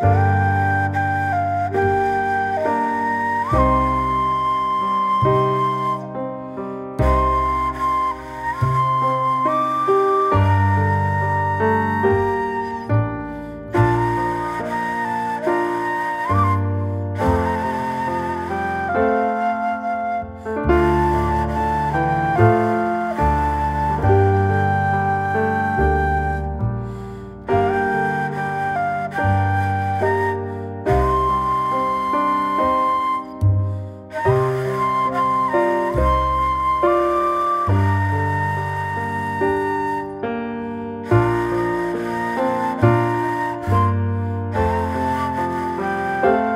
Bye. Bye.